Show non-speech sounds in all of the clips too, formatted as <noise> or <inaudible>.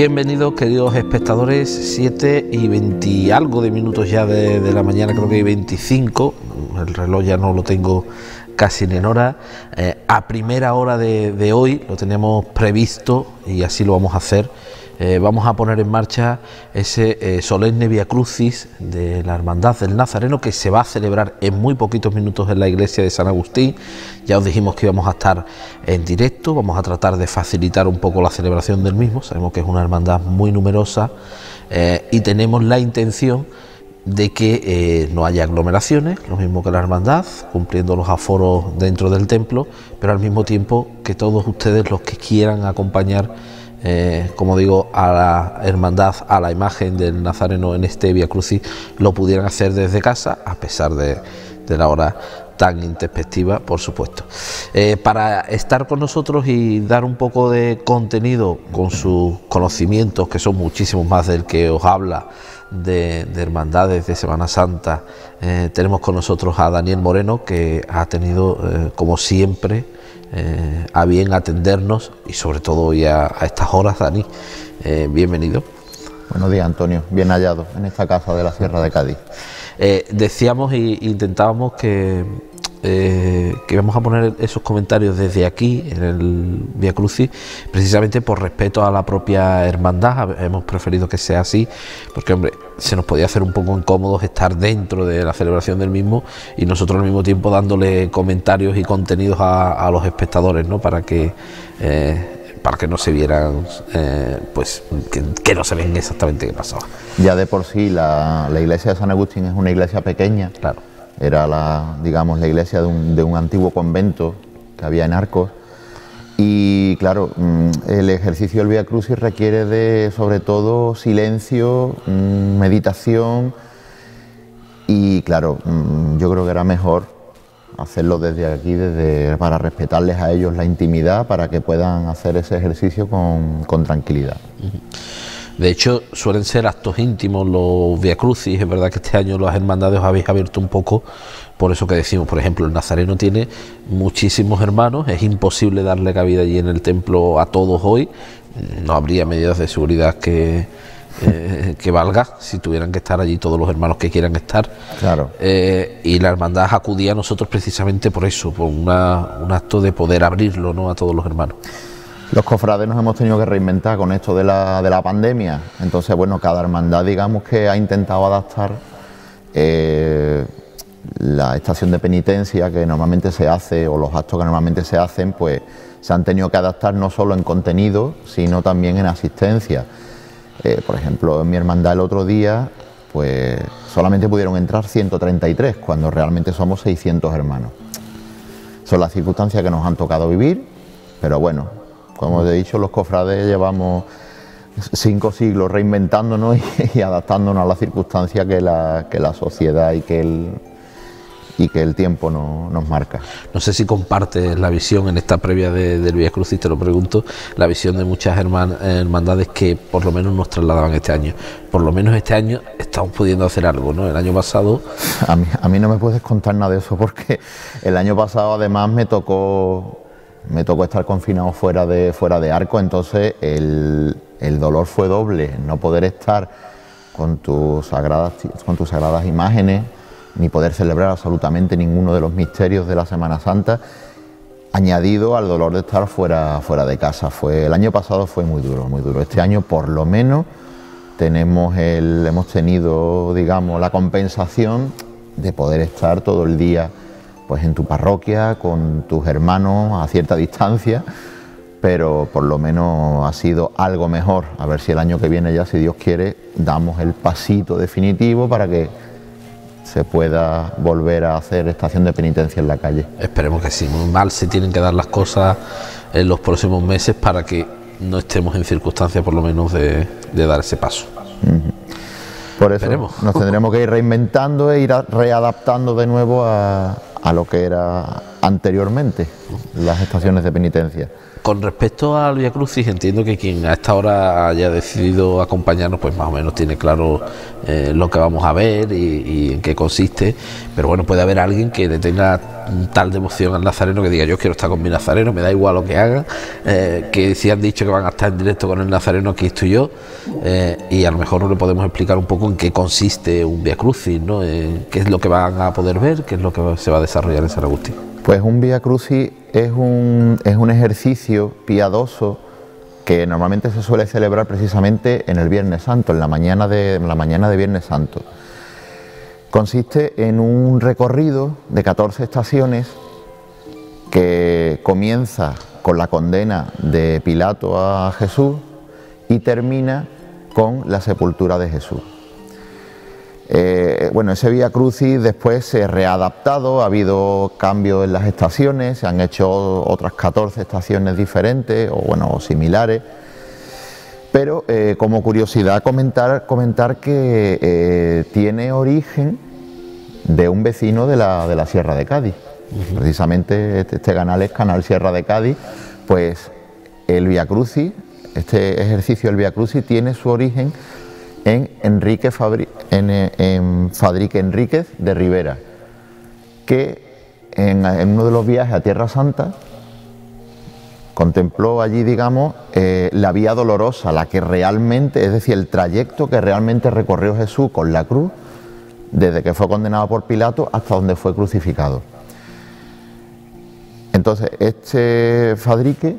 Bienvenidos queridos espectadores, 7 y 20 algo de minutos ya de, la mañana, creo que hay 25, el reloj ya no lo tengo casi en hora, eh, a primera hora de, hoy lo tenemos previsto y así lo vamos a hacer. Eh, vamos a poner en marcha ese eh, solemne Via Crucis de la Hermandad del Nazareno que se va a celebrar en muy poquitos minutos en la iglesia de San Agustín. Ya os dijimos que íbamos a estar en directo, vamos a tratar de facilitar un poco la celebración del mismo. Sabemos que es una hermandad muy numerosa y tenemos la intención de que eh, no haya aglomeraciones, lo mismo que la hermandad, cumpliendo los aforos dentro del templo, pero al mismo tiempo que todos ustedes los que quieran acompañar, eh, como digo, a la hermandad, a la imagen del Nazareno en este Via Crucis, lo pudieran hacer desde casa, a pesar de, la hora tan introspectiva, por supuesto. Eh, para estar con nosotros y dar un poco de contenido con sus conocimientos, que son muchísimos más del que os habla, de, hermandades de Semana Santa. Eh, tenemos con nosotros a Daniel Moreno, que ha tenido, como siempre, eh, a bien atendernos y sobre todo hoy a, estas horas, Dani. bienvenido. Buenos días, Antonio. Bien hallado en esta casa de la Sierra de Cádiz. decíamos e intentábamos que eh, que vamos a poner esos comentarios desde aquí, en el Via Crucis, precisamente por respeto a la propia hermandad. Hemos preferido que sea así, porque, hombre, se nos podía hacer un poco incómodos estar dentro de la celebración del mismo y nosotros al mismo tiempo dándole comentarios y contenidos a, los espectadores, ¿no? Para que. Eh, para que no se vieran, eh, pues que, no se ven exactamente qué pasaba. Ya de por sí la, la iglesia de San Agustín es una iglesia pequeña, claro era la, digamos, la iglesia de un, antiguo convento que había en Arcos. Y claro, mm, el ejercicio del Via Crucis requiere de, sobre todo, silencio, mm, meditación. Y claro, mm, yo creo que era mejor hacerlo desde aquí, desde, para respetarles a ellos la intimidad, para que puedan hacer ese ejercicio con, con tranquilidad. De hecho, suelen ser actos íntimos los Via Crucis. Es verdad que este año las hermandades habéis abierto un poco, por eso que decimos, por ejemplo, el Nazareno tiene muchísimos hermanos, es imposible darle cabida allí en el templo a todos hoy. No habría medidas de seguridad que, eh, que valga si tuvieran que estar allí todos los hermanos que quieran estar. Claro. Eh, y la hermandad acudía a nosotros precisamente por eso, por un acto de poder abrirlo ¿no? a todos los hermanos. Los cofrades nos hemos tenido que reinventar con esto de la, de la pandemia. Entonces, bueno, cada hermandad, digamos que ha intentado adaptar eh, la estación de penitencia que normalmente se hace o los actos que normalmente se hacen, pues se han tenido que adaptar no solo en contenido, sino también en asistencia. Eh, por ejemplo, en mi hermandad el otro día, pues solamente pudieron entrar 133, cuando realmente somos 600 hermanos. Son las circunstancias que nos han tocado vivir, pero bueno, como he dicho, los cofrades llevamos cinco siglos reinventándonos y, <laughs> adaptándonos a las circunstancias que la, que la sociedad y que el, y que el tiempo nos marca. No sé si compartes la visión en esta previa de, del Vía Crucis, te lo pregunto, la visión de muchas hermandades que por lo menos nos trasladaban este año. Por lo menos este año estamos pudiendo hacer algo, ¿no? El año pasado... A mí, a mí no me puedes contar nada de eso porque el año pasado además me tocó me tocó estar confinado fuera de, fuera de arco, entonces el, dolor fue doble, no poder estar con tus, sagradas, con tus sagradas imágenes, ni poder celebrar absolutamente ninguno de los misterios de la Semana Santa, añadido al dolor de estar fuera, fuera de casa. Fue, el año pasado fue muy duro, muy duro. Este año por lo menos tenemos el, hemos tenido, digamos, la compensación de poder estar todo el día pues en tu parroquia, con tus hermanos a cierta distancia, pero por lo menos ha sido algo mejor. A ver si el año que viene ya, si Dios quiere, damos el pasito definitivo para que se pueda volver a hacer estación de penitencia en la calle. Esperemos que sí, muy mal se tienen que dar las cosas en los próximos meses para que no estemos en circunstancias por lo menos de, dar ese paso. Por eso nos tendremos que ir reinventando e ir readaptando de nuevo a, a lo que era anteriormente las estaciones de penitencia. Con respecto al Via Crucis, entiendo que quien a esta hora haya decidido acompañarnos, pues más o menos tiene claro eh, lo que vamos a ver y, en qué consiste. Pero bueno, puede haber alguien que le tenga tal devoción al Nazareno que diga yo quiero estar con mi Nazareno, me da igual lo que haga, eh, que si han dicho que van a estar en directo con el Nazareno, aquí estoy yo, eh, y a lo mejor no le podemos explicar un poco en qué consiste un Via Crucis, ¿no? qué es lo que van a poder ver, qué es lo que se va a desarrollar en San Agustín. Pues un Via Crucis es un, es un ejercicio piadoso que normalmente se suele celebrar precisamente en el Viernes Santo, en la mañana de, la mañana de Viernes Santo. Consiste en un recorrido de 14 estaciones que comienza con la condena de Pilato a Jesús y termina con la sepultura de Jesús. Eh, bueno, ese Vía Crucis después se ha readaptado, ha habido cambios en las estaciones, se han hecho otras 14 estaciones diferentes o bueno, similares. Pero eh, como curiosidad comentar, comentar que eh, tiene origen de un vecino de la, Sierra de Cádiz. Precisamente este, este, canal es Canal Sierra de Cádiz, pues el Via Crucis, este ejercicio del Via Crucis tiene su origen en, Enrique en, Fadrique Enríquez de Rivera, que en, uno de los viajes a Tierra Santa contempló allí, digamos, eh, la vía dolorosa, la que realmente, es decir, el trayecto que realmente recorrió Jesús con la cruz, desde que fue condenado por Pilato hasta donde fue crucificado. Entonces, este Fadrique,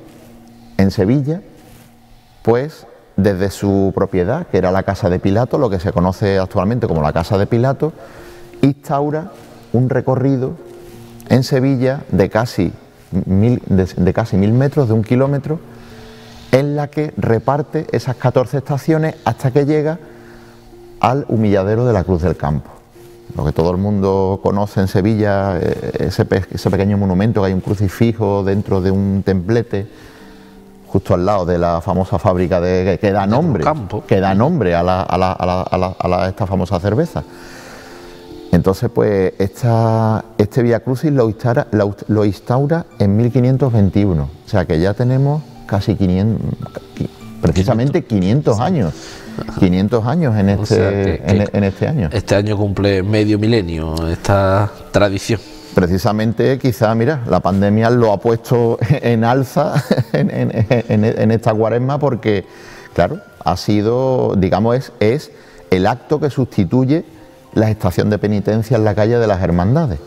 en Sevilla, pues desde su propiedad, que era la casa de Pilato, lo que se conoce actualmente como la casa de Pilato, instaura un recorrido en Sevilla de casi mil, metros, de un kilómetro, en la que reparte esas 14 estaciones hasta que llega al humilladero de la Cruz del Campo. Lo que todo el mundo conoce en Sevilla, eh, ese, ese pequeño monumento que hay un crucifijo dentro de un templete justo al lado de la famosa fábrica de, que, da nombre, que da nombre a, la, a, la, a, la, esta famosa cerveza. Entonces, pues esta, este Via Crucis lo instaura, lo, instaura en 1521, o sea que ya tenemos casi 500, precisamente 500 años. 500 años en este, en, en este año. Este año cumple medio milenio esta tradición precisamente quizá, mira, la pandemia lo ha puesto <laughs> en alza <laughs> en, esta cuaresma porque, claro, ha sido, digamos, es, es el acto que sustituye la estación de penitencia en la calle de las hermandades.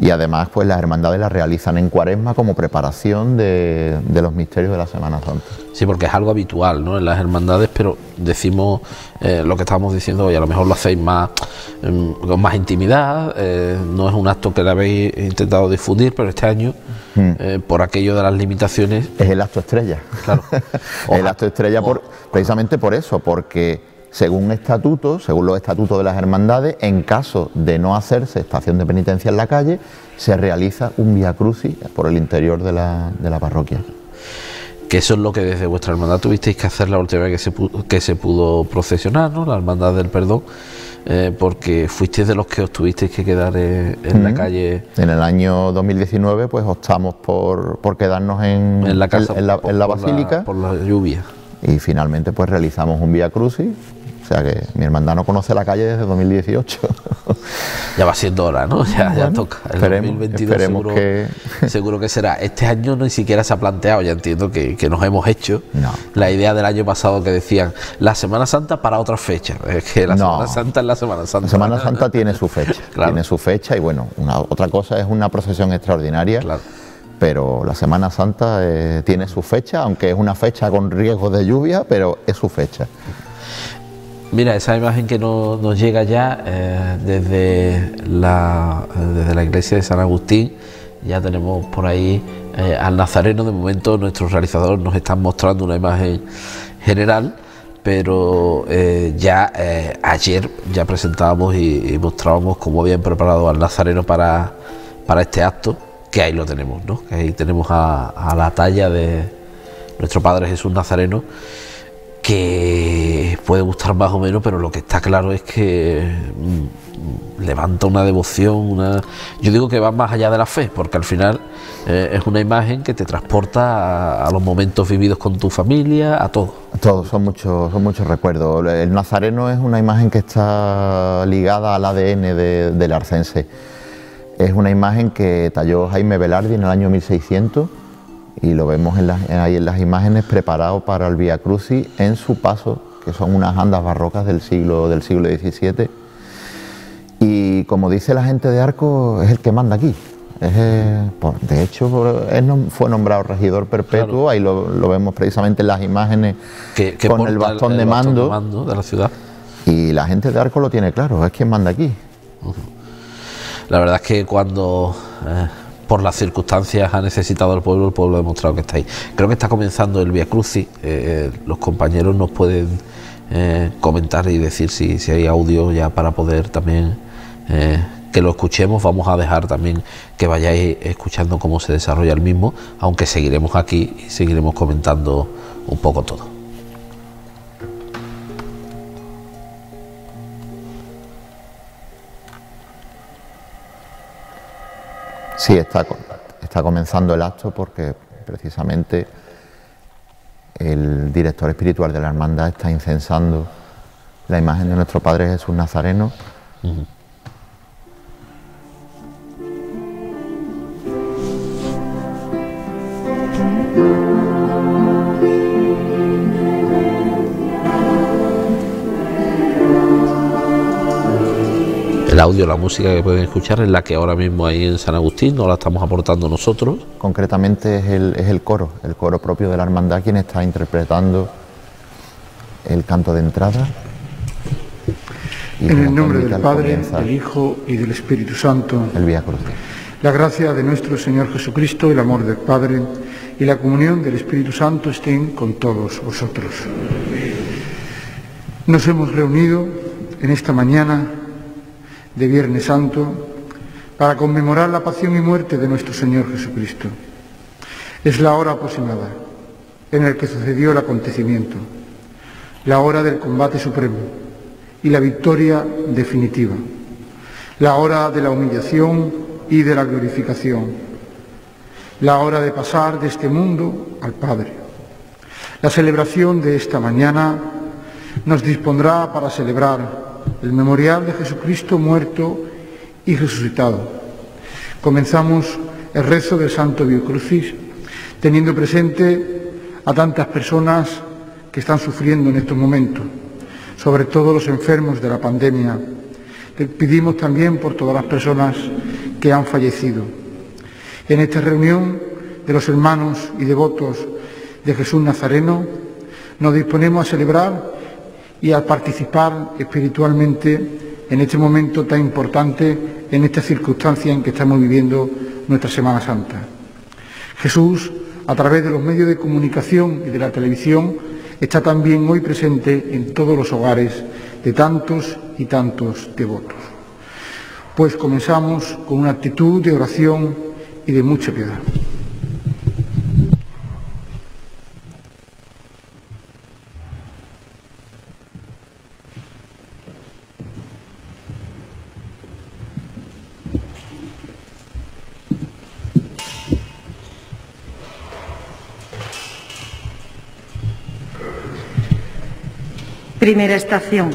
Y además, pues las hermandades las realizan en cuaresma como preparación de, los misterios de la Semana Santa. Sí, porque es algo habitual ¿no? en las hermandades, pero decimos eh, lo que estábamos diciendo hoy, a lo mejor lo hacéis más em, con más intimidad, eh, no es un acto que le habéis intentado difundir, pero este año, hmm. eh, por aquello de las limitaciones... Es el acto estrella. Claro. <laughs> el acto estrella por, precisamente por eso, porque según estatutos, según los estatutos de las hermandades, en caso de no hacerse estación de penitencia en la calle, se realiza un via crucis por el interior de la, parroquia. Que eso es lo que desde vuestra hermandad tuvisteis que hacer la última vez que se pudo, que se pudo procesionar, ¿no? La hermandad del perdón, eh, porque fuisteis de los que os tuvisteis que quedar eh, en, la calle. En el año 2019, pues optamos por, por quedarnos en, la, casa, en, la, basílica. por la lluvia. Y finalmente, pues realizamos un via crucis o sea que mi hermandad no conoce la calle desde 2018. ya va siendo hora, ¿no? Ya, toca. El 2022 seguro que... seguro que será. Este año ni siquiera se ha planteado, ya entiendo que, nos hemos hecho la idea del año pasado que decían la Semana Santa para otra fecha. Es que la Semana Santa es la Semana Santa. La Semana Santa tiene su fecha. <laughs> Tiene su fecha y bueno, una, otra cosa es una procesión extraordinaria. pero la Semana Santa eh, tiene su fecha, aunque es una fecha con riesgo de lluvia, pero es su fecha. Mira, esa imagen que nos, llega ya eh, desde, la, desde la iglesia de San Agustín, ya tenemos por ahí eh, al Nazareno, de momento nuestros realizadores nos están mostrando una imagen general, pero eh, ya ayer ya presentábamos y, mostrábamos cómo habían preparado al Nazareno para, para este acto, que ahí lo tenemos, ¿no? que ahí tenemos a la talla de nuestro Padre Jesús Nazareno, que puede gustar más o menos, pero lo que está claro es que mm, levanta una devoción, yo digo que va más allá de la fe, porque al final eh, es una imagen que te transporta a, los momentos vividos con tu familia, a todo. Todos, son muchos, son muchos recuerdos. El nazareno es una imagen que está ligada al ADN del arcense. Es una imagen que talló Jaime Velardi en el año 1600 y lo vemos ahí en las imágenes preparado para el Via Crucis en su paso, que son unas andas barrocas del siglo, del siglo XVII. Y como dice la gente de Arco, es el que manda aquí. Eh, de hecho, él fue nombrado regidor perpetuo, ahí lo, vemos precisamente en las imágenes con el bastón, de, mando, de la ciudad. Y la gente de Arco lo tiene claro, es quien manda aquí. La verdad es que cuando eh, por las circunstancias ha necesitado el pueblo, el pueblo ha demostrado que está ahí. Creo que está comenzando el Via Crucis, eh, los compañeros nos pueden comentar y decir si, si, hay audio ya para poder también que lo escuchemos, vamos a dejar también que vayáis escuchando cómo se desarrolla el mismo, aunque seguiremos aquí y seguiremos comentando un poco todo. Sí, está, está comenzando el acto porque precisamente el director espiritual de la hermandad está incensando la imagen de nuestro Padre Jesús Nazareno. El audio, la música que pueden escuchar es la que ahora mismo hay en San Agustín, no la estamos aportando nosotros. Concretamente es el, es el coro, el coro propio de la hermandad quien está interpretando el canto de entrada. en el nombre del Padre, del Hijo y del Espíritu Santo. El Vía Cruz. La gracia de nuestro Señor Jesucristo, el amor del Padre y la comunión del Espíritu Santo estén con todos vosotros. Nos hemos reunido en esta mañana de Viernes Santo para conmemorar la pasión y muerte de nuestro Señor Jesucristo. Es la hora aproximada en la que sucedió el acontecimiento, la hora del combate supremo y la victoria definitiva, la hora de la humillación y de la glorificación, la hora de pasar de este mundo al Padre. La celebración de esta mañana nos dispondrá para celebrar el memorial de Jesucristo muerto y resucitado. Comenzamos el rezo del Santo Biocrucis, teniendo presente a tantas personas que están sufriendo en estos momentos, sobre todo los enfermos de la pandemia. pedimos también por todas las personas que han fallecido. En esta reunión de los hermanos y devotos de Jesús Nazareno, nos disponemos a celebrar y a participar espiritualmente en este momento tan importante, en esta circunstancia en que estamos viviendo nuestra Semana Santa. Jesús, a través de los medios de comunicación y de la televisión, está también hoy presente en todos los hogares de tantos y tantos devotos. Pues comenzamos con una actitud de oración y de mucha piedad. Primera estación.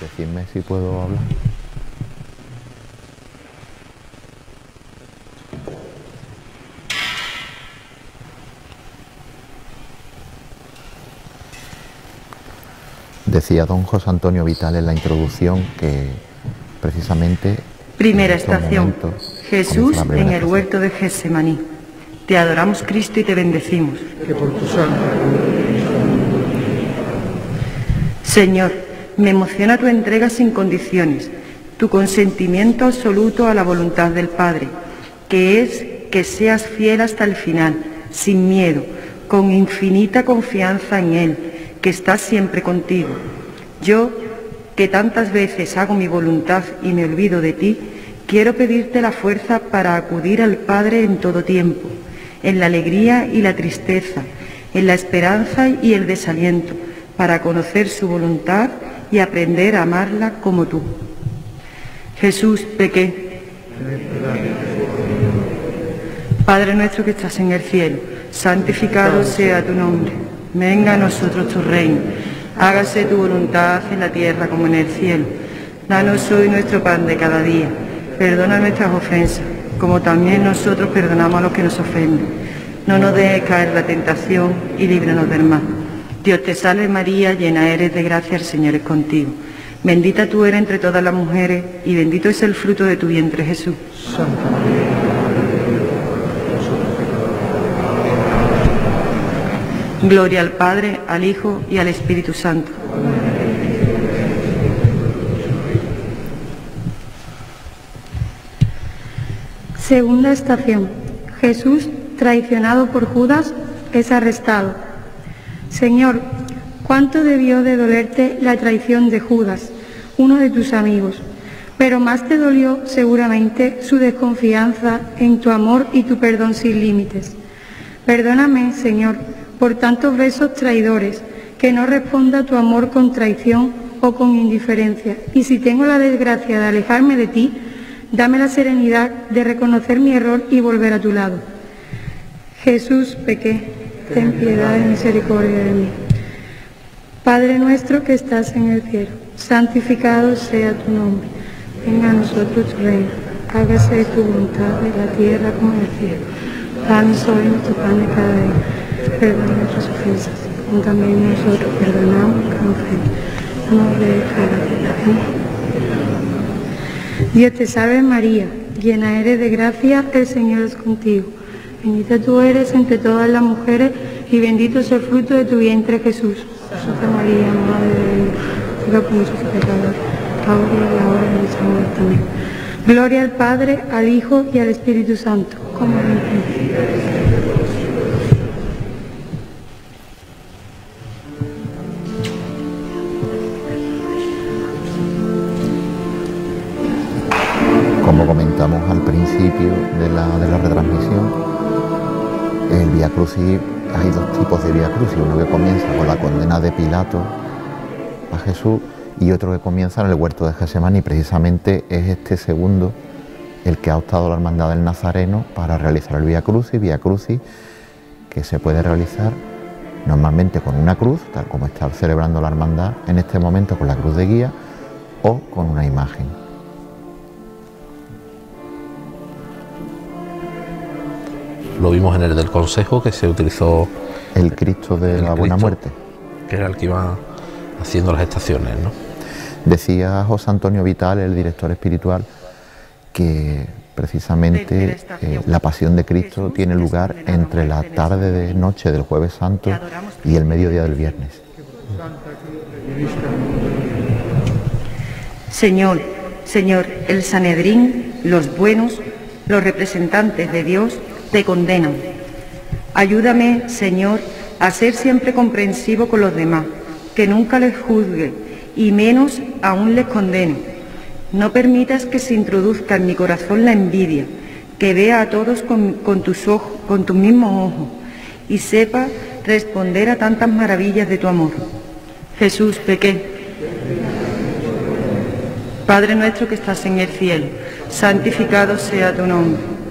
Decidme si puedo hablar. Decía don José Antonio Vital en la introducción que precisamente... Primera estación. Jesús en el huerto de Getsemaní. Te adoramos Cristo y te bendecimos. Que por tu sangre. Señor, me emociona tu entrega sin condiciones, tu consentimiento absoluto a la voluntad del Padre, que es que seas fiel hasta el final, sin miedo, con infinita confianza en Él, que está siempre contigo. Yo, que tantas veces hago mi voluntad y me olvido de ti, Quiero pedirte la fuerza para acudir al Padre en todo tiempo, en la alegría y la tristeza, en la esperanza y el desaliento, para conocer su voluntad y aprender a amarla como tú. Jesús, pequé. Padre nuestro que estás en el cielo, santificado sea tu nombre. Venga a nosotros tu reino. Hágase tu voluntad en la tierra como en el cielo. Danos hoy nuestro pan de cada día Perdona nuestras ofensas, como también nosotros perdonamos a los que nos ofenden. No nos dejes caer la tentación y líbranos del mal. Dios te salve María, llena eres de gracia, el Señor es contigo. Bendita tú eres entre todas las mujeres y bendito es el fruto de tu vientre Jesús. Santa María. Gloria al Padre, al Hijo y al Espíritu Santo. Segunda estación. Jesús, traicionado por Judas, es arrestado. Señor, ¿cuánto debió de dolerte la traición de Judas, uno de tus amigos? Pero más te dolió seguramente su desconfianza en tu amor y tu perdón sin límites. Perdóname, Señor, por tantos besos traidores, que no responda tu amor con traición o con indiferencia. Y si tengo la desgracia de alejarme de ti, Dame la serenidad de reconocer mi error y volver a tu lado. Jesús, pequé, ten piedad y misericordia de mí. Padre nuestro que estás en el cielo, santificado sea tu nombre. Venga a nosotros tu reino. Hágase tu voluntad en la tierra como en el cielo. Danos hoy nuestro pan de cada día. Perdona nuestras ofensas, como también nosotros perdonamos a los No dejes caer la tentación Dios te salve María, llena eres de gracia, el Señor es contigo. Bendita tú eres entre todas las mujeres y bendito es el fruto de tu vientre Jesús. Santa María, Madre de Dios, ruega por pecadores, ahora y la hora de nuestra muerte. Amén. Gloria al Padre, al Hijo y al Espíritu Santo, como en el principio al principio de la, retransmisión, el Via Crucis, hay dos tipos de Via Crucis, uno que comienza con la condena de Pilato a Jesús y otro que comienza en el huerto de Getsemaní, precisamente es este segundo el que ha optado la Hermandad del Nazareno para realizar el Via Crucis, Via Crucis que se puede realizar normalmente con una cruz, tal como está celebrando la Hermandad en este momento con la cruz de guía, o con una imagen. Lo vimos en el del Consejo que se utilizó el Cristo de la Buena Muerte, que era el que iba haciendo las estaciones, ¿no? Decía José Antonio Vital, el director espiritual, que precisamente eh, la pasión de Cristo tiene lugar entre la tarde de noche del jueves santo y el mediodía del viernes. Señor, Señor, el Sanedrín, los buenos, los representantes de Dios, te condenan. Ayúdame, Señor, a ser siempre comprensivo con los demás, que nunca les juzgue y menos aún les condene. No permitas que se introduzca en mi corazón la envidia, que vea a todos con, tus ojos, con tus mismos ojos y sepa responder a tantas maravillas de tu amor. Jesús, pequé. Padre nuestro que estás en el cielo, santificado sea tu nombre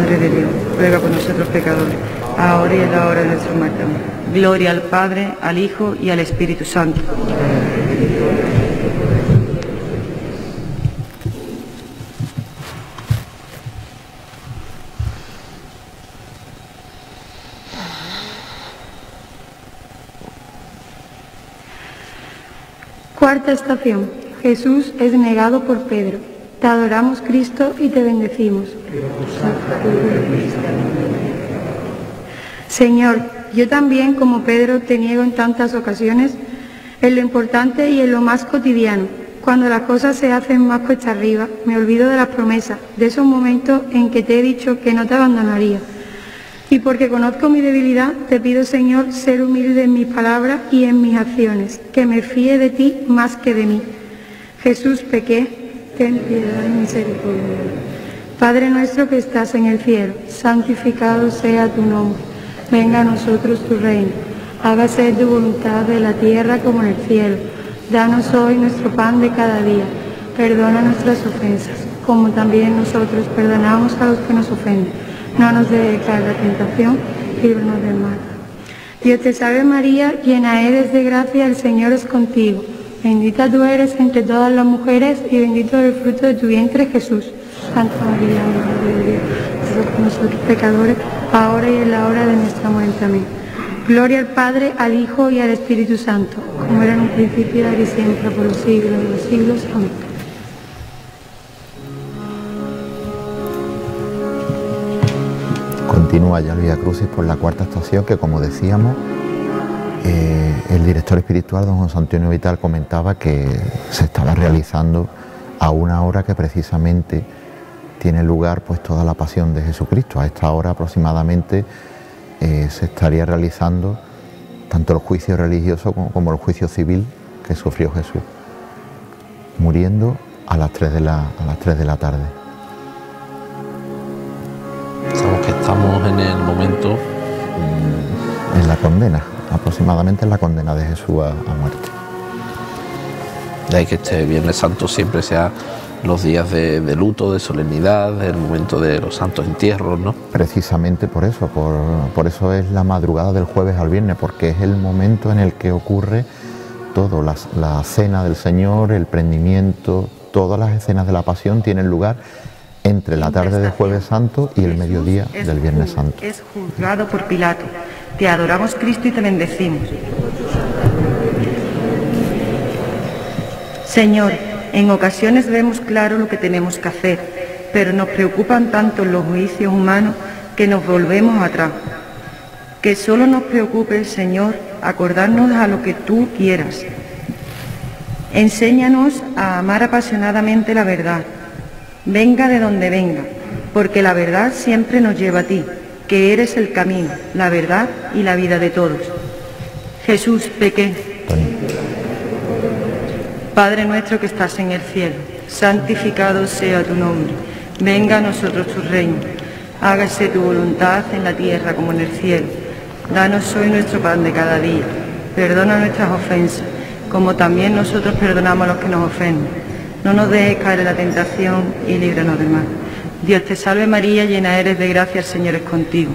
Madre de Dios, ruega por nosotros pecadores, ahora y en la hora de nuestra muerte. Gloria al Padre, al Hijo y al Espíritu Santo. Cuarta estación. Jesús es negado por Pedro. Te adoramos Cristo y te bendecimos. Señor, Yo también, como Pedro, te niego en tantas ocasiones en lo importante y en lo más cotidiano. Cuando las cosas se hacen más cuesta arriba, me olvido de las promesas, de esos momentos en que te he dicho que no te abandonaría. Y porque conozco mi debilidad, te pido, Señor, ser humilde en mis palabras y en mis acciones, que me fíe de ti más que de mí. Jesús, pequé, ten piedad y misericordia. Padre nuestro que estás en el cielo, santificado sea tu nombre. Venga a nosotros tu reino. Hágase tu voluntad de la tierra como en el cielo. Danos hoy nuestro pan de cada día. Perdona nuestras ofensas, como también nosotros perdonamos a los que nos ofenden no nos dejes caer la tentación, líbranos del mal. Dios te salve María, llena eres de gracia, el Señor es contigo. Bendita tú eres entre todas las mujeres y bendito el fruto de tu vientre Jesús. Santa María, Madre de Dios, por nosotros pecadores, ahora y en la hora de nuestra muerte. Amén. Gloria al Padre, al Hijo y al Espíritu Santo, como era en un principio, ahora y siempre, por los siglos de los siglos. Amén. continúa ya el Crucis por la cuarta estación que como decíamos el director espiritual don José Antonio Vital comentaba que se estaba realizando a una hora que precisamente tiene lugar pues toda la pasión de Jesucristo. A esta hora aproximadamente eh, se estaría realizando tanto el juicio religioso como, el juicio civil que sufrió Jesús, muriendo a las 3 de la, a las 3 de la tarde estamos en el momento... En la condena, aproximadamente en la condena de Jesús a, muerte. De ahí que este Viernes Santo siempre sea los días de, luto, de solemnidad, el momento de los santos entierros, ¿no? Precisamente por eso, por, por, eso es la madrugada del jueves al viernes, porque es el momento en el que ocurre todo, la, la cena del Señor, el prendimiento, todas las escenas de la pasión tienen lugar entre la tarde de jueves santo y el mediodía del viernes santo. Es juzgado por Pilato. Te adoramos Cristo y te bendecimos. Señor, en ocasiones vemos claro lo que tenemos que hacer, pero nos preocupan tanto los juicios humanos que nos volvemos atrás. Que solo nos preocupe, Señor, acordarnos a lo que tú quieras. Enséñanos a amar apasionadamente la verdad venga de donde venga, porque la verdad siempre nos lleva a ti, que eres el camino, la verdad y la vida de todos. Jesús, pequé. Padre nuestro que estás en el cielo, santificado sea tu nombre, venga a nosotros tu reino, hágase tu voluntad en la tierra como en el cielo. Danos hoy nuestro pan de cada día, perdona nuestras ofensas, como también nosotros perdonamos a los que nos ofenden no nos dejes caer en la tentación y líbranos del mal. Dios te salve María, llena eres de gracia, el Señor es contigo.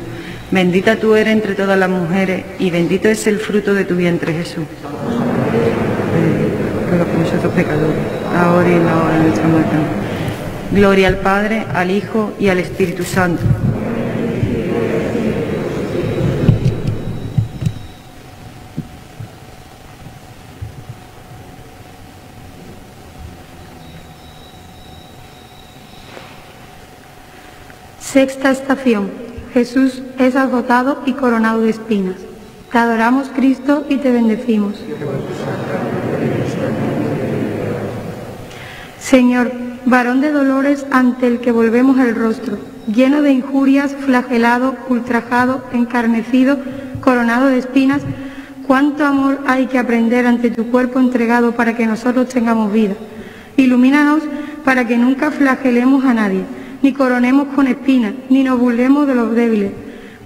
Bendita tú eres entre todas las mujeres y bendito es el fruto de tu vientre Jesús. Muerte. Gloria al Padre, al Hijo y al Espíritu Santo Sexta estación. Jesús es agotado y coronado de espinas. Te adoramos Cristo y te bendecimos. Señor, varón de dolores ante el que volvemos el rostro, lleno de injurias, flagelado, ultrajado, encarnecido, coronado de espinas, cuánto amor hay que aprender ante tu cuerpo entregado para que nosotros tengamos vida. Ilumínanos para que nunca flagelemos a nadie ni coronemos con espinas, ni nos burlemos de los débiles.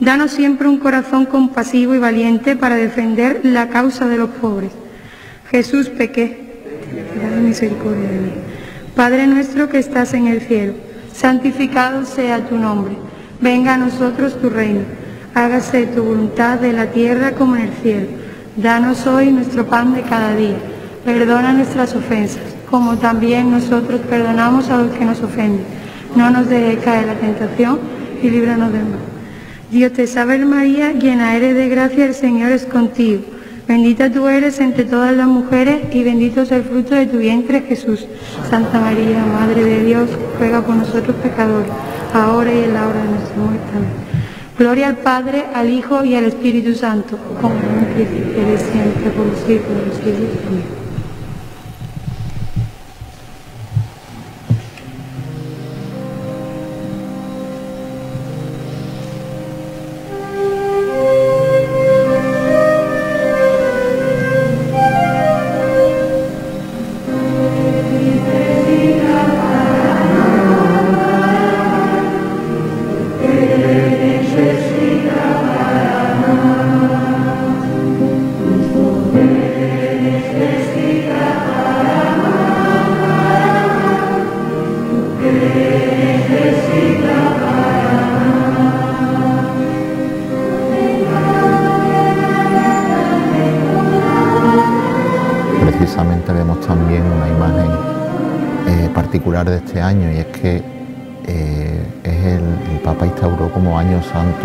Danos siempre un corazón compasivo y valiente para defender la causa de los pobres. Jesús pequé, misericordia de mí. Padre nuestro que estás en el cielo, santificado sea tu nombre. Venga a nosotros tu reino. Hágase tu voluntad de la tierra como en el cielo. Danos hoy nuestro pan de cada día. Perdona nuestras ofensas, como también nosotros perdonamos a los que nos ofenden no nos dejes caer la tentación y líbranos del mal. Dios te salve María, llena eres de gracia, el Señor es contigo. Bendita tú eres entre todas las mujeres y bendito es el fruto de tu vientre Jesús. Santa María, Madre de Dios, ruega por nosotros pecadores, ahora y en la hora de nuestra muerte. Gloria al Padre, al Hijo y al Espíritu Santo, como en un principio siempre, por los siglos de los siglos. Amén.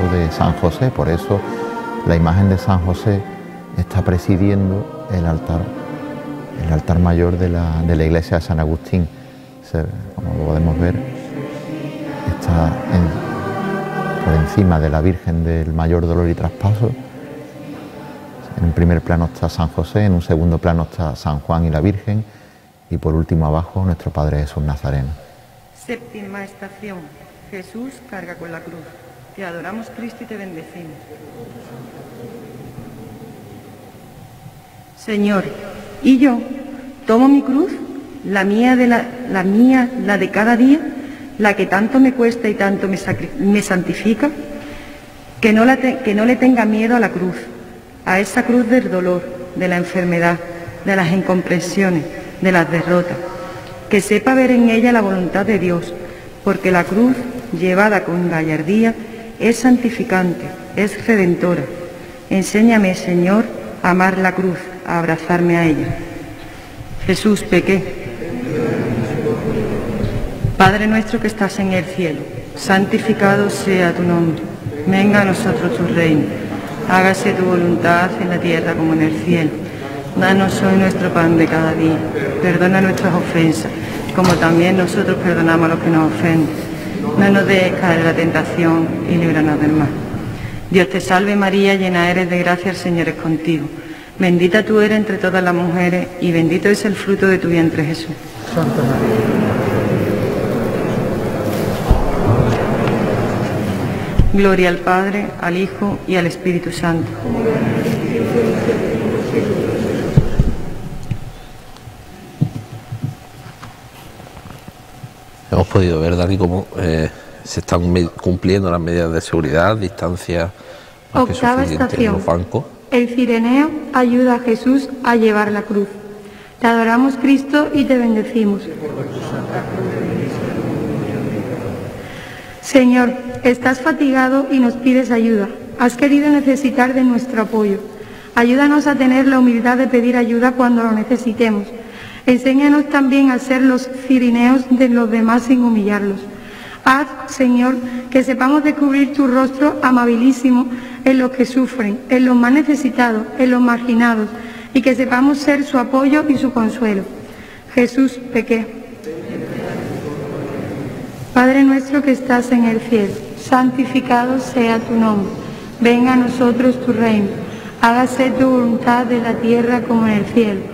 De San José, por eso la imagen de San José está presidiendo el altar, el altar mayor de la, iglesia de San Agustín. como lo podemos ver, está por encima de la Virgen del Mayor Dolor y Traspaso. En un primer plano está San José, en un segundo plano está San Juan y la Virgen y por último abajo nuestro Padre Jesús Nazareno. Séptima estación. Jesús carga con la cruz. Te adoramos Cristo y te bendecimos. Señor, ¿y yo tomo mi cruz? La mía, de la, la mía, la de cada día, la que tanto me cuesta y tanto me, me santifica, que no, la que no le tenga miedo a la cruz, a esa cruz del dolor, de la enfermedad, de las incomprensiones, de las derrotas, que sepa ver en ella la voluntad de Dios, porque la cruz, llevada con gallardía, es santificante, es redentora. Enséñame, Señor, a amar la cruz, a abrazarme a ella. Jesús, pequé. Padre nuestro que estás en el cielo, santificado sea tu nombre. Venga a nosotros tu reino. Hágase tu voluntad en la tierra como en el cielo. Danos hoy nuestro pan de cada día. Perdona nuestras ofensas, como también nosotros perdonamos a los que nos ofenden. No nos dejes caer en la tentación y líbranos del mal. Dios te salve María, llena eres de gracia, el Señor es contigo. Bendita tú eres entre todas las mujeres y bendito es el fruto de tu vientre Jesús. Santa María. Gloria al Padre, al Hijo y al Espíritu Santo. Podido ver, Dani, cómo eh, se están cumpliendo las medidas de seguridad, distancia más Octava estación. los bancos. El cireneo ayuda a Jesús a llevar la cruz. Te adoramos, Cristo, y te bendecimos. Señor, estás fatigado y nos pides ayuda. Has querido necesitar de nuestro apoyo. Ayúdanos a tener la humildad de pedir ayuda cuando lo necesitemos Enséñanos también a ser los cirineos de los demás sin humillarlos. Haz, Señor, que sepamos descubrir tu rostro amabilísimo en los que sufren, en los más necesitados, en los marginados, y que sepamos ser su apoyo y su consuelo. Jesús, pequé. Padre nuestro que estás en el cielo, santificado sea tu nombre. Venga a nosotros tu reino. Hágase tu voluntad de la tierra como en el cielo.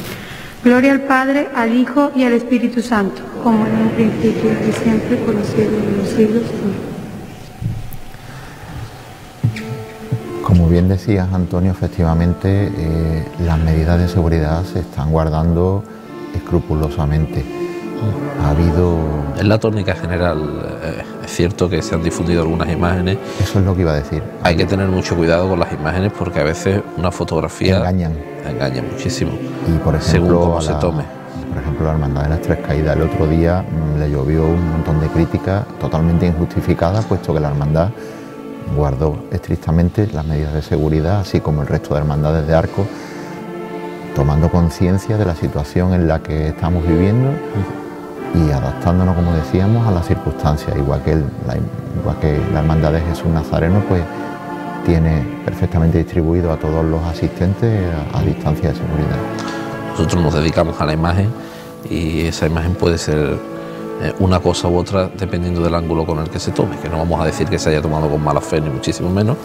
Gloria al Padre, al Hijo y al Espíritu Santo, como en un principio y siempre, por los siglos de los siglos. Como bien decías, Antonio, efectivamente eh, las medidas de seguridad se están guardando escrupulosamente. Ha habido... En la tónica general, eh, es cierto que se han difundido algunas imágenes. Eso es lo que iba a decir. Hay que tener mucho cuidado con las imágenes porque a veces una fotografía... Engañan. Engaña muchísimo. Y por ejemplo, según cómo se tome. Por ejemplo, la Hermandad de las Tres Caídas el otro día mm, le llovió un montón de críticas totalmente injustificadas, puesto que la Hermandad guardó estrictamente las medidas de seguridad, así como el resto de hermandades de arco tomando conciencia de la situación en la que estamos viviendo y adaptándonos, como decíamos, a las circunstancias, igual que, la, igual que la Hermandad de Jesús Nazareno, pues tiene perfectamente distribuido a todos los asistentes a, distancia de seguridad. Nosotros nos dedicamos a la imagen y esa imagen puede ser eh, una cosa u otra dependiendo del ángulo con el que se tome, que no vamos a decir que se haya tomado con mala fe ni muchísimo menos,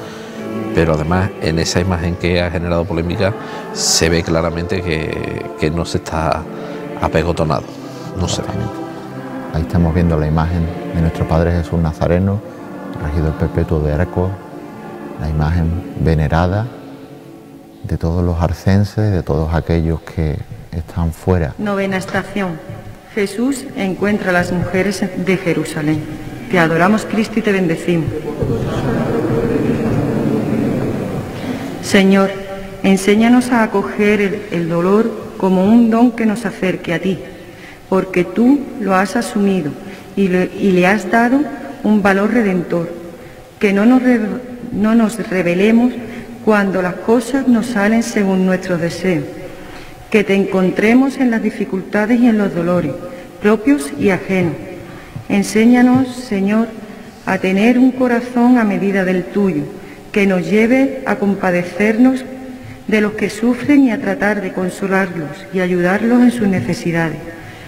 pero además en esa imagen que ha generado polémica se ve claramente que, no se está apegotonado, no se Ahí estamos viendo la imagen de nuestro Padre Jesús Nazareno, regidor perpetuo de Arco, la imagen venerada de todos los arcenses, de todos aquellos que están fuera. Novena estación. Jesús encuentra a las mujeres de Jerusalén. Te adoramos Cristo y te bendecimos. Señor, enséñanos a acoger el, el dolor como un don que nos acerque a ti, porque tú lo has asumido y le, has dado un valor redentor, que no nos, no nos revelemos cuando las cosas nos salen según nuestros deseos, que te encontremos en las dificultades y en los dolores, propios y ajenos. Enséñanos, Señor, a tener un corazón a medida del tuyo, que nos lleve a compadecernos de los que sufren y a tratar de consolarlos y ayudarlos en sus necesidades.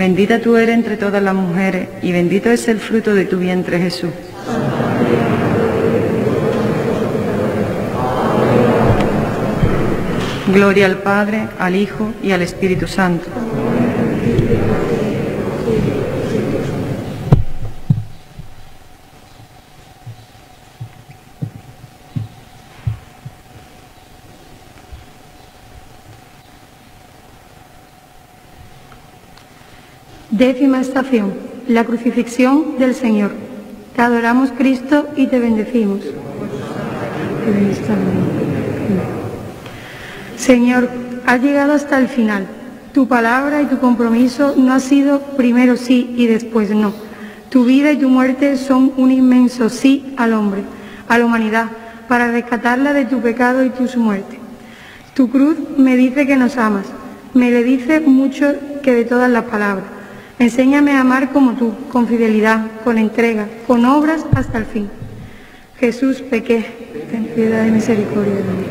Bendita tú eres entre todas las mujeres y bendito es el fruto de tu vientre Jesús. Gloria al Padre, al Hijo y al Espíritu Santo. Décima estación, la crucifixión del Señor. Te adoramos Cristo y te bendecimos. Señor, has llegado hasta el final. Tu palabra y tu compromiso no ha sido primero sí y después no. Tu vida y tu muerte son un inmenso sí al hombre, a la humanidad, para rescatarla de tu pecado y tu muerte. Tu cruz me dice que nos amas, me le dice mucho que de todas las palabras. Enséñame a amar como tú, con fidelidad, con entrega, con obras hasta el fin. Jesús, pequé, ten piedad y misericordia de mí.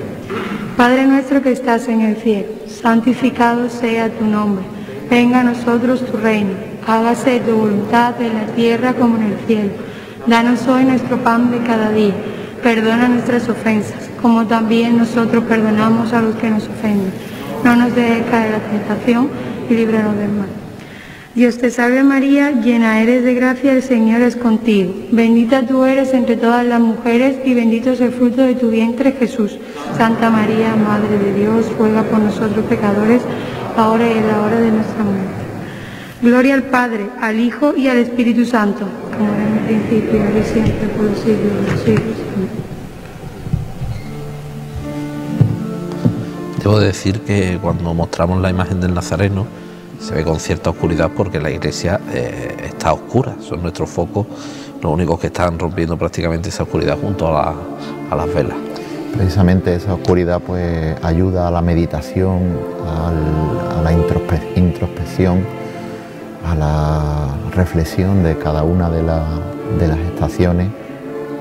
Padre nuestro que estás en el cielo, santificado sea tu nombre. Venga a nosotros tu reino. Hágase tu voluntad en la tierra como en el cielo. Danos hoy nuestro pan de cada día. Perdona nuestras ofensas, como también nosotros perdonamos a los que nos ofenden. No nos dejes caer la tentación y líbranos del mal. Dios te salve María, llena eres de gracia, el Señor es contigo. Bendita tú eres entre todas las mujeres y bendito es el fruto de tu vientre Jesús. Santa María, Madre de Dios, ruega por nosotros pecadores, ahora y en la hora de nuestra muerte. Gloria al Padre, al Hijo y al Espíritu Santo, como era en el principio, ahora y siempre, por los siglos de los siglos. Debo decir que cuando mostramos la imagen del Nazareno, se ve con cierta oscuridad porque la iglesia eh, está oscura, son nuestros focos los únicos que están rompiendo prácticamente esa oscuridad junto a, las velas. Precisamente esa oscuridad pues ayuda a la meditación, a la introspección, a la reflexión de cada una de, de las estaciones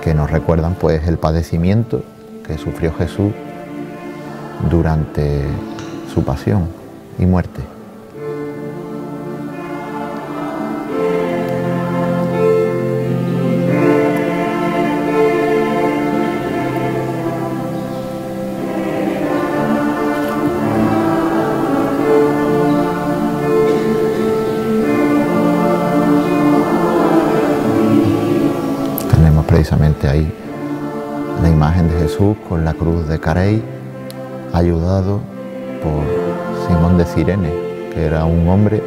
que nos recuerdan pues el padecimiento que sufrió Jesús durante su pasión y muerte. Con la cruz de Carey, ayudado por Simón de Cirene, que era un hombre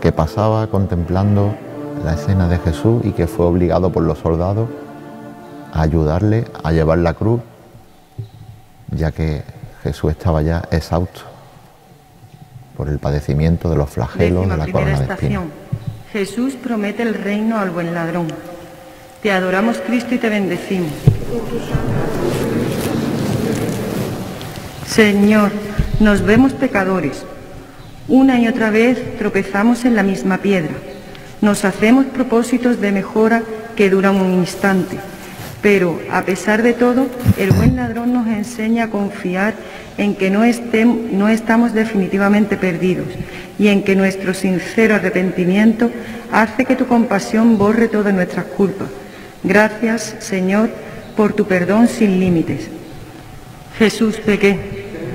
que pasaba contemplando la escena de Jesús y que fue obligado por los soldados a ayudarle a llevar la cruz, ya que Jesús estaba ya exhausto por el padecimiento de los flagelos de la corona de espinas. Jesús promete el reino al buen ladrón. Te adoramos Cristo y te bendecimos. Señor, nos vemos pecadores. Una y otra vez tropezamos en la misma piedra. Nos hacemos propósitos de mejora que duran un instante. Pero, a pesar de todo, el buen ladrón nos enseña a confiar en que no, no estamos definitivamente perdidos y en que nuestro sincero arrepentimiento hace que tu compasión borre todas nuestras culpas. Gracias, Señor, por tu perdón sin límites. Jesús, pequé.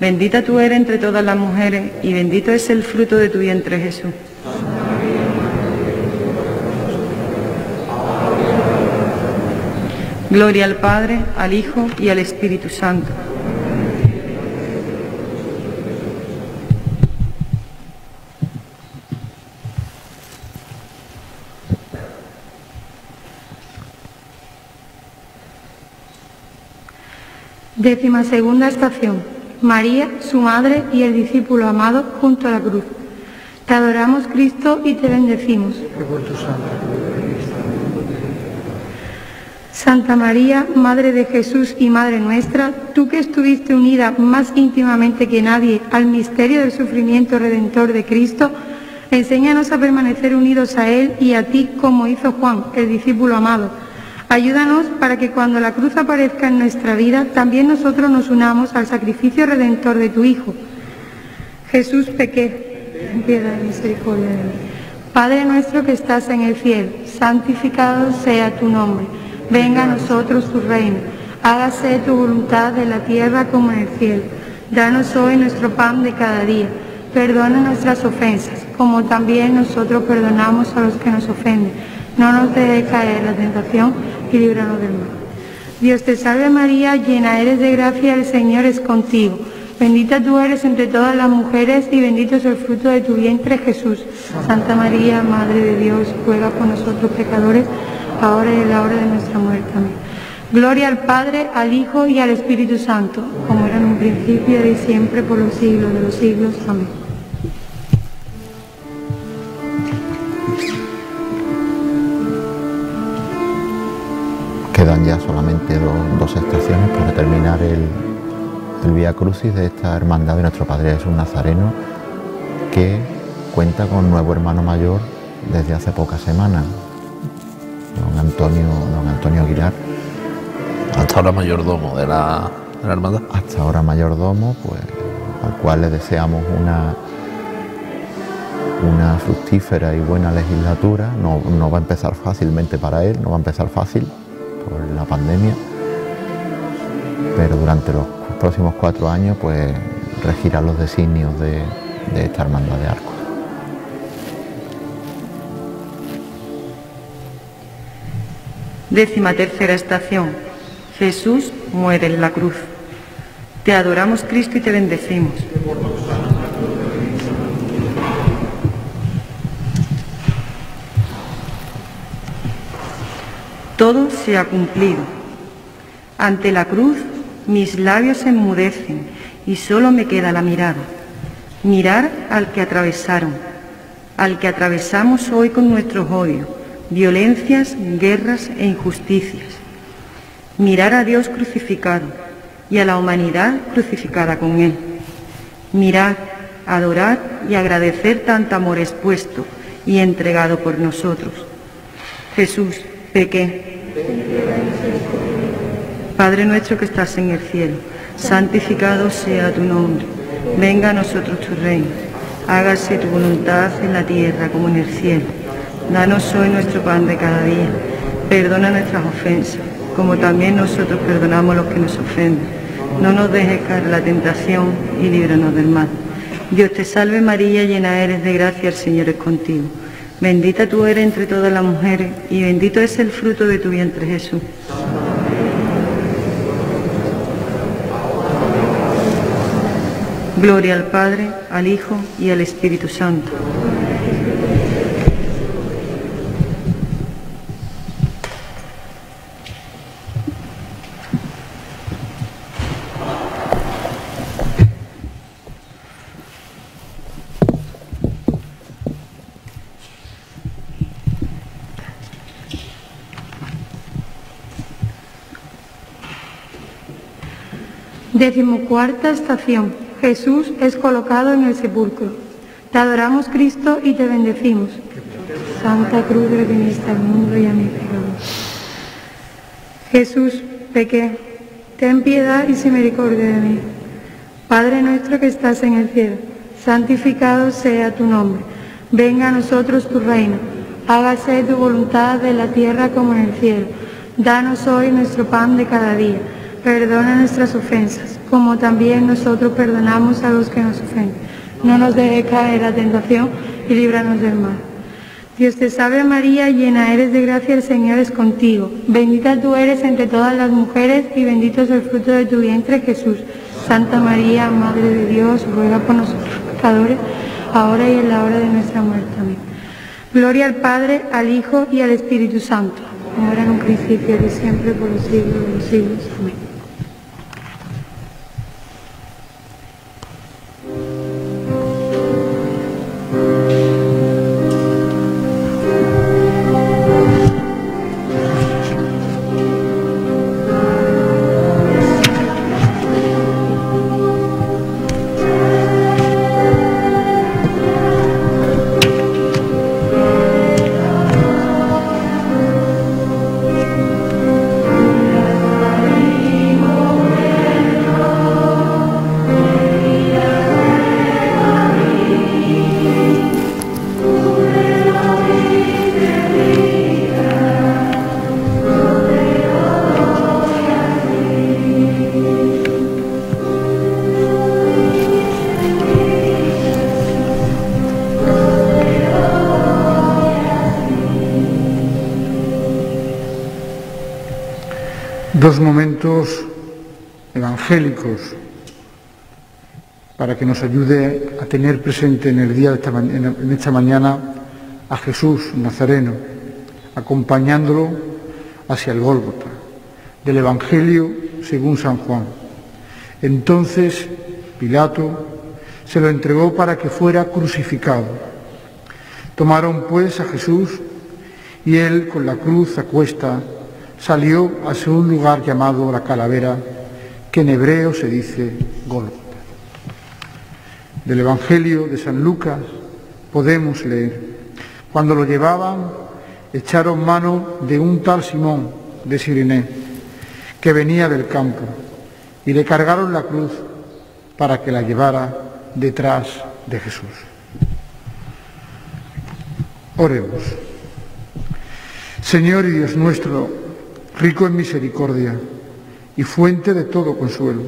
Bendita tú eres entre todas las mujeres y bendito es el fruto de tu vientre Jesús. Gloria al Padre, al Hijo y al Espíritu Santo. Décima segunda estación. María, su madre y el discípulo amado junto a la cruz. Te adoramos Cristo y te bendecimos. Santa María, Madre de Jesús y Madre nuestra, tú que estuviste unida más íntimamente que nadie al misterio del sufrimiento redentor de Cristo, enséñanos a permanecer unidos a Él y a ti como hizo Juan, el discípulo amado Ayúdanos para que cuando la cruz aparezca en nuestra vida, también nosotros nos unamos al sacrificio redentor de tu Hijo. Jesús pequé, en piedad y misericordia de. Padre nuestro que estás en el cielo, santificado sea tu nombre. Venga a nosotros tu reino. Hágase tu voluntad en la tierra como en el cielo. Danos hoy nuestro pan de cada día. Perdona nuestras ofensas, como también nosotros perdonamos a los que nos ofenden. No nos dejes caer la tentación y líbranos del mal. Dios te salve María, llena eres de gracia, el Señor es contigo. Bendita tú eres entre todas las mujeres y bendito es el fruto de tu vientre Jesús. Santa María, Madre de Dios, ruega por nosotros pecadores, ahora y en la hora de nuestra muerte. Amén. Gloria al Padre, al Hijo y al Espíritu Santo, como era en un principio y siempre, por los siglos de los siglos. Amén. Quedan ya solamente dos, estaciones para terminar el, el Vía Crucis de esta hermandad de nuestro Padre Jesús Nazareno, que cuenta con un nuevo hermano mayor desde hace pocas semanas, don Antonio, don Antonio Aguilar. Hasta ahora mayordomo de la, de la hermandad. Hasta ahora mayordomo, pues al cual le deseamos una, una fructífera y buena legislatura. No, no va a empezar fácilmente para él, no va a empezar fácil, por la pandemia, pero durante los próximos cuatro años pues regirá los designios de, esta hermandad de arcos. Décima tercera estación. Jesús muere en la cruz. Te adoramos Cristo y te bendecimos. Todo se ha cumplido. Ante la cruz mis labios se enmudecen y solo me queda la mirada. Mirar al que atravesaron, al que atravesamos hoy con nuestros odios, violencias, guerras e injusticias. Mirar a Dios crucificado y a la humanidad crucificada con Él. Mirar, adorar y agradecer tanto amor expuesto y entregado por nosotros. Jesús, pequé. Padre nuestro que estás en el cielo, santificado sea tu nombre. Venga a nosotros tu reino. Hágase tu voluntad en la tierra como en el cielo. Danos hoy nuestro pan de cada día. Perdona nuestras ofensas, como también nosotros perdonamos los que nos ofenden. No nos dejes caer la tentación y líbranos del mal. Dios te salve María, llena eres de gracia, el Señor es contigo. Bendita tú eres entre todas las mujeres y bendito es el fruto de tu vientre Jesús. Gloria al Padre, al Hijo y al Espíritu Santo. Decimocuarta estación. Jesús es colocado en el sepulcro. Te adoramos Cristo y te bendecimos. Santa Cruz redimiste al mundo y a mi pecado. Jesús, pequé, ten piedad y misericordia de mí. Padre nuestro que estás en el cielo, santificado sea tu nombre. Venga a nosotros tu reino. Hágase tu voluntad de la tierra como en el cielo. Danos hoy nuestro pan de cada día Perdona nuestras ofensas, como también nosotros perdonamos a los que nos ofenden. No nos dejes caer la tentación y líbranos del mal. Dios te salve María, llena eres de gracia, el Señor es contigo. Bendita tú eres entre todas las mujeres y bendito es el fruto de tu vientre Jesús. Santa María, Madre de Dios, ruega por nosotros pecadores, ahora y en la hora de nuestra muerte. Amén. Gloria al Padre, al Hijo y al Espíritu Santo, como era en un principio y siempre, por los siglos de los siglos. Amén. Evangélicos para que nos ayude a tener presente en el día de esta mañana a Jesús Nazareno, acompañándolo hacia el Gólgota, del Evangelio según San Juan. Entonces Pilato se lo entregó para que fuera crucificado. Tomaron pues a Jesús y él con la cruz a cuesta salió hacia un lugar llamado la calavera, que en hebreo se dice Gólgota. Del Evangelio de San Lucas podemos leer, cuando lo llevaban, echaron mano de un tal Simón de Siriné, que venía del campo, y le cargaron la cruz para que la llevara detrás de Jesús. Oremos. Señor y Dios nuestro, rico en misericordia y fuente de todo consuelo.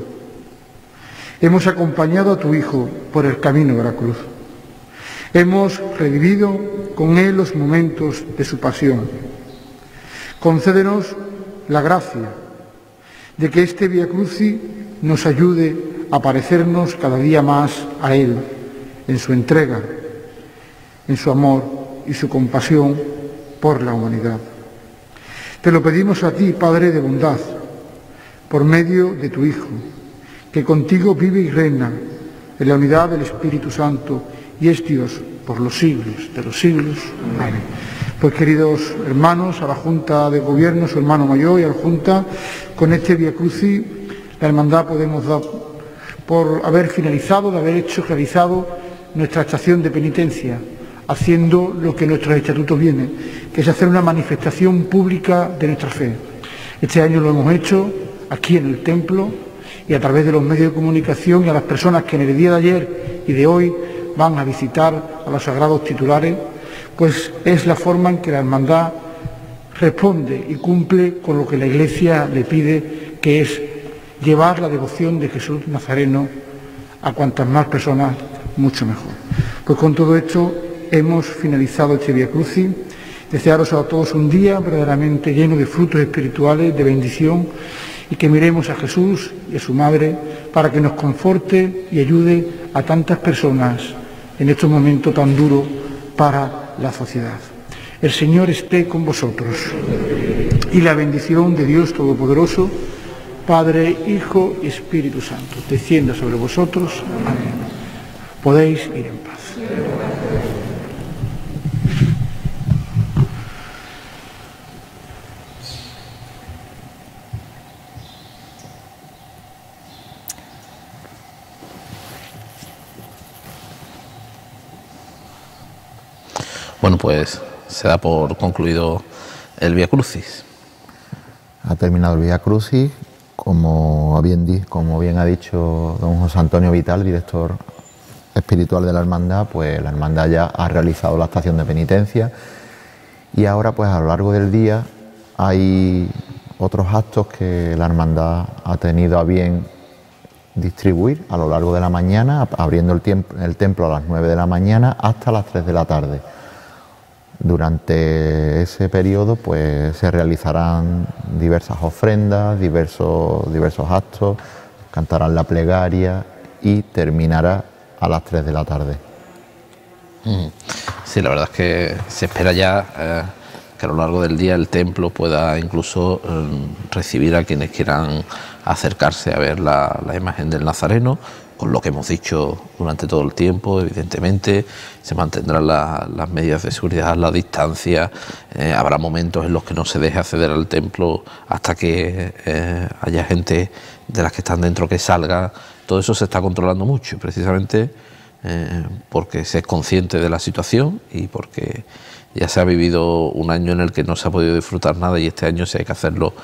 Hemos acompañado a tu Hijo por el camino de la cruz. Hemos revivido con Él los momentos de su pasión. Concédenos la gracia de que este Via Cruci nos ayude a parecernos cada día más a Él en su entrega, en su amor y su compasión por la humanidad. Te lo pedimos a ti, Padre de bondad, por medio de tu Hijo, que contigo vive y reina en la unidad del Espíritu Santo y es Dios por los siglos de los siglos. Amén. Pues queridos hermanos, a la Junta de Gobierno, su hermano mayor y a la Junta, con este Via Cruci, la hermandad podemos dar por haber finalizado, de haber hecho, realizado nuestra estación de penitencia, haciendo lo que nuestros estatutos vienen, que es hacer una manifestación pública de nuestra fe. Este año lo hemos hecho aquí en el templo y a través de los medios de comunicación y a las personas que en el día de ayer y de hoy van a visitar a los sagrados titulares, pues es la forma en que la hermandad responde y cumple con lo que la Iglesia le pide, que es llevar la devoción de Jesús Nazareno a cuantas más personas, mucho mejor. Pues con todo esto hemos finalizado este Via Crucis. Desearos a todos un día verdaderamente lleno de frutos espirituales, de bendición, y que miremos a Jesús y a su Madre para que nos conforte y ayude a tantas personas en estos momentos tan duros para la sociedad. El Señor esté con vosotros y la bendición de Dios Todopoderoso, Padre, Hijo y Espíritu Santo, descienda sobre vosotros. Amén. Podéis ir en paz. Bueno, pues se da por concluido el Via Crucis. Ha terminado el Via Crucis, como bien, ha dicho don José Antonio Vital, director espiritual de la hermandad, pues la hermandad ya ha realizado la estación de penitencia y ahora pues a lo largo del día hay otros actos que la hermandad ha tenido a bien distribuir a lo largo de la mañana, abriendo el, el templo a las 9 de la mañana hasta las 3 de la tarde. Durante ese periodo pues, se realizarán diversas ofrendas, diversos, diversos actos, cantarán la plegaria y terminará a las 3 de la tarde. Mm. Sí, la verdad es que se espera ya eh, que a lo largo del día el templo pueda incluso eh, recibir a quienes quieran acercarse a ver la imagen del Nazareno con lo que hemos dicho durante todo el tiempo, evidentemente, se mantendrán las medidas de seguridad, la distancia, eh, habrá momentos en los que no se deje acceder al templo hasta que eh, haya gente de las que están dentro que salga, todo eso se está controlando mucho, precisamente eh, porque se es consciente de la situación y porque ya se ha vivido un año en el que no se ha podido disfrutar nada y este año si hay que hacerlo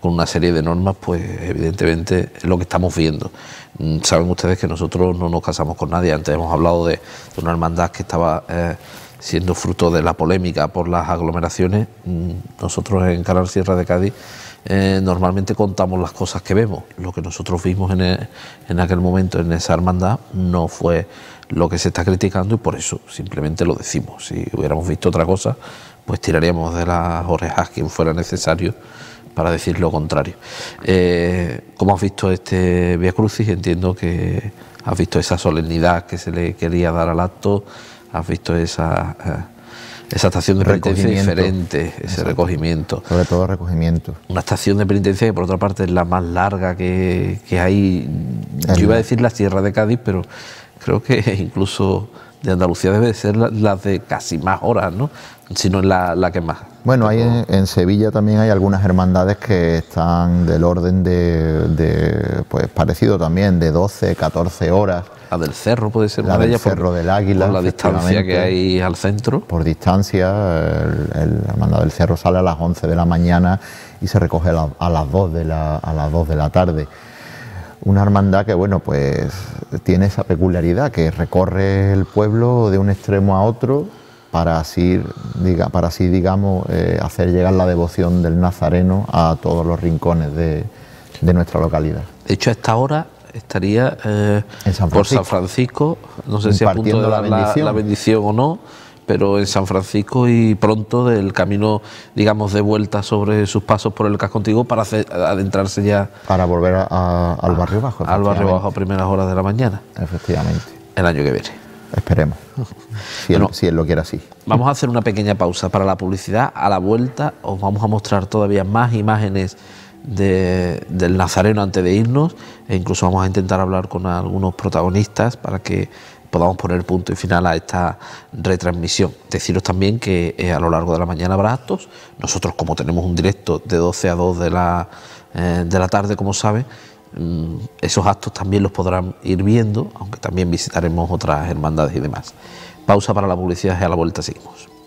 con una serie de normas, pues evidentemente es lo que estamos viendo. Mm, saben ustedes que nosotros no nos casamos con nadie, antes hemos hablado de, una hermandad que estaba eh, siendo fruto de la polémica por las aglomeraciones. Mm, nosotros en Canal Sierra de Cádiz eh, normalmente contamos las cosas que vemos. Lo que nosotros vimos en, en aquel momento en esa hermandad no fue lo que se está criticando y por eso simplemente lo decimos. Si hubiéramos visto otra cosa, pues tiraríamos de las orejas quien fuera necesario para decir lo contrario. Eh, ¿Cómo has visto este Via Crucis? Entiendo que has visto esa solemnidad que se le quería dar al acto, has visto esa, eh, esa estación de penitencia diferente, ese recogimiento. Sobre todo recogimiento. Una estación de penitencia que por otra parte es la más larga que, hay, yo iba a decir la Sierra de Cádiz, pero creo que <laughs> incluso de Andalucía debe ser la, de casi más horas, ¿no? Si no es la, que más. Bueno, hay en, Sevilla también hay algunas hermandades que están del orden de, pues parecido también, de 12, 14 horas. La del cerro puede ser la una del de ellas. Cerro del Águila. Por la distancia que hay al centro. Por distancia, el, la hermandad del cerro sale a las 11 de la mañana y se recoge a, las 2 de la, a las 2 de la tarde una hermandad que bueno pues tiene esa peculiaridad que recorre el pueblo de un extremo a otro para así, diga, para así digamos eh, hacer llegar la devoción del nazareno a todos los rincones de, nuestra localidad. De hecho a esta hora estaría eh, por San Francisco, no sé si a punto de dar la bendición o no pero en San Francisco y pronto del camino, digamos, de vuelta sobre sus pasos por el casco antiguo para adentrarse ya. Para volver al barrio bajo. Al barrio bajo a primeras horas de la mañana. Efectivamente. El año que viene. Esperemos. <laughs> Si, él, si él lo quiere así. Vamos a hacer una pequeña pausa para la publicidad. A la vuelta os vamos a mostrar todavía más imágenes del Nazareno antes de irnos e incluso vamos a intentar hablar con algunos protagonistas para que podamos poner punto y final a esta retransmisión. Deciros también que eh, a lo largo de la mañana habrá actos. Nosotros, como tenemos un directo de 12 a 2 de la, eh, de la tarde, como saben, mm, esos actos también los podrán ir viendo, aunque también visitaremos otras hermandades y demás. Pausa para la publicidad y a la vuelta seguimos.